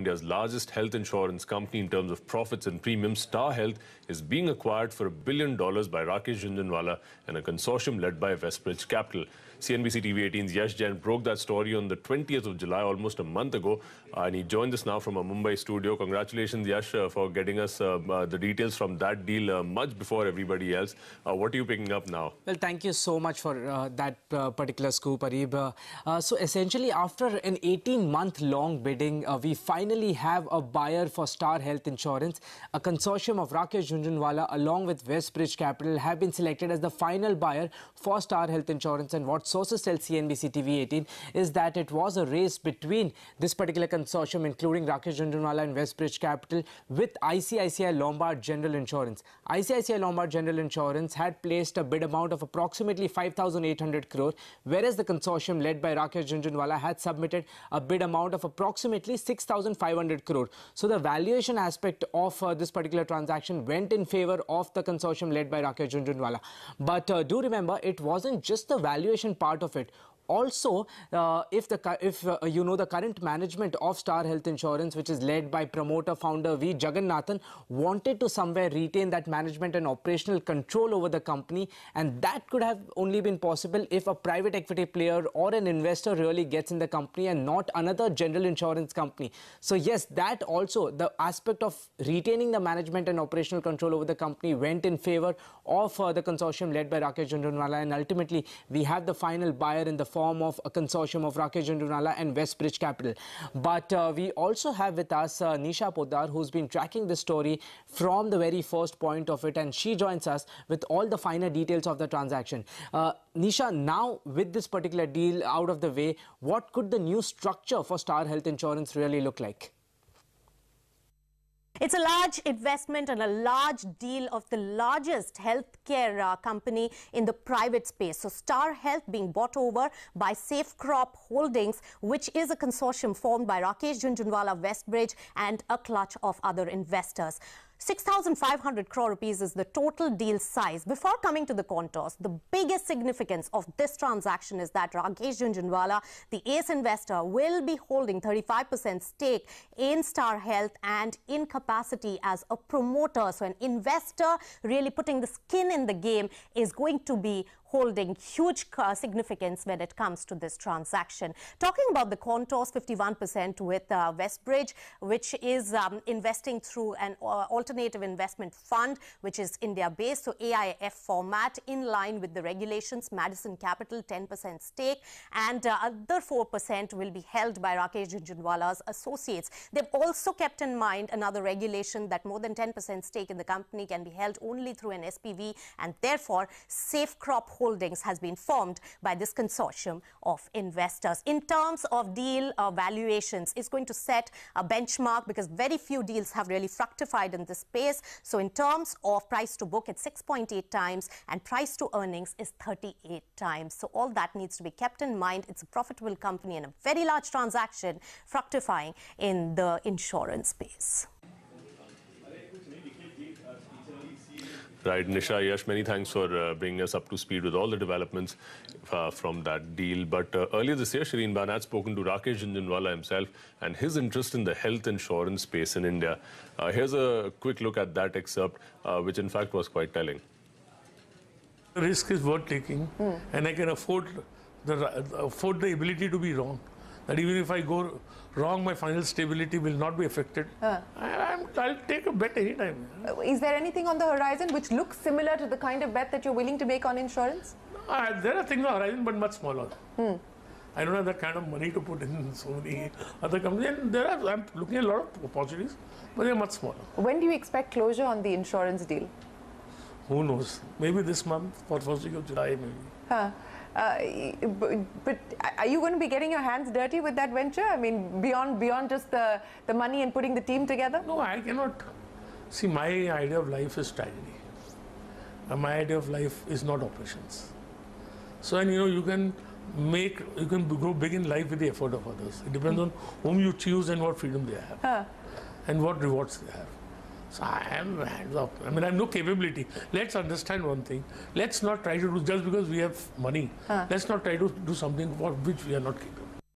India's largest health insurance company in terms of profits and premiums, Star Health is being acquired for a billion dollars by Rakesh Jhunjhunwala and a consortium led by Westbridge Capital. CNBC TV 18's Yash Jain broke that story on the 20th of July, almost a month ago, uh, and he joined us now from a Mumbai studio. Congratulations, Yash, uh, for getting us uh, uh the details from that deal uh, much before everybody else. Uh, what are you picking up now? Well, thank you so much for that particular scoop, Arib. so essentially, after an 18-month-long bidding, we finally have a buyer for Star Health Insurance. A consortium of Rakesh Jhunjhunwala along with Westbridge Capital have been selected as the final buyer for Star Health Insurance and what sources tell CNBC TV 18 is that it was a race between this particular consortium, including Rakesh Jhunjhunwala and Westbridge Capital, with ICICI Lombard General Insurance. ICICI Lombard General Insurance had placed a bid amount of approximately 5,800 crore, whereas the consortium led by Rakesh Jhunjhunwala had submitted a bid amount of approximately 6,500 crore. So the valuation aspect of uh, this particular transaction went in favor of the consortium led by Rakesh Jhunjhunwala. But uh, do remember, it wasn't just the valuation part of it also, uh, if the if uh, you know the current management of Star Health Insurance, which is led by promoter founder V Jagannathan, wanted to somewhere retain that management and operational control over the company, and that could have only been possible if a private equity player or an investor really gets in the company and not another general insurance company. So yes, that also the aspect of retaining the management and operational control over the company went in favor of uh, the consortium led by Rakesh Jhunjhunwala, and ultimately we have the final buyer in the form form of a consortium of Rakesh Jhunjhunwala and Westbridge Capital. But uh, we also have with us uh, Nisha Poddar, who's been tracking the story from the very first point of it, and she joins us with all the finer details of the transaction. Uh, Nisha, now with this particular deal out of the way, what could the new structure for Star Health Insurance really look like? It's a large investment and a large deal of the largest healthcare uh, company in the private space. So Star Health being bought over by Safe Crop Holdings, which is a consortium formed by Rakesh Jhunjhunwala Westbridge and a clutch of other investors. 6,500 crore rupees is the total deal size. Before coming to the contours, the biggest significance of this transaction is that Rakesh Jhunjhunwala, the ace investor, will be holding 35% stake in Star Health and in capacity as a promoter. So an investor really putting the skin in the game is going to be holding huge uh, significance when it comes to this transaction. Talking about the contours, 51% with uh, Westbridge, which is um, investing through an uh, alternative investment fund, which is India-based, so AIF format, in line with the regulations. Madison Capital, 10% stake, and uh, other 4% will be held by Rakesh Jhunjhunwala's associates. They've also kept in mind another regulation that more than 10% stake in the company can be held only through an SPV, and therefore, Safe Crop Holdings has been formed by this consortium of investors. In terms of deal uh, valuations, it's going to set a benchmark because very few deals have really fructified in this space. So in terms of price to book, it's 6.8 times and price to earnings is 38 times. So all that needs to be kept in mind. It's a profitable company and a very large transaction fructifying in the insurance space. Right, Nisha, Yash, many thanks for uh, bringing us up to speed with all the developments uh, from that deal. But uh, earlier this year, Shereen Bhan had spoken to Rakesh Jhunjhunwala himself and his interest in the health insurance space in India. Uh, here's a quick look at that excerpt, uh, which in fact was quite telling. The risk is worth taking, mm. and I can afford the, afford the ability to be wrong that even if I go wrong, my final stability will not be affected. I, will take a bet anytime. Is there anything on the horizon which looks similar to the kind of bet that you're willing to make on insurance? Uh, there are things on the horizon, but much smaller. Hmm. I don't have that kind of money to put in so many other companies. And there are, I'm looking at a lot of opportunities, but they're much smaller. When do you expect closure on the insurance deal? Who knows? Maybe this month, for first week of July, maybe. Huh. Uh, but, are you going to be getting your hands dirty with that venture? I mean, beyond beyond just the, the money and putting the team together? No, I cannot. See, my idea of life is strategy. And my idea of life is not operations. So, and you know, you can make, you can grow big in life with the effort of others. It depends on whom you choose and what freedom they have. Huh. And what rewards they have. So I am hands up. I mean, I have no capability. Let's understand one thing. Let's not try to do just because we have money. Huh. Let's not try to do something for which we are not capable.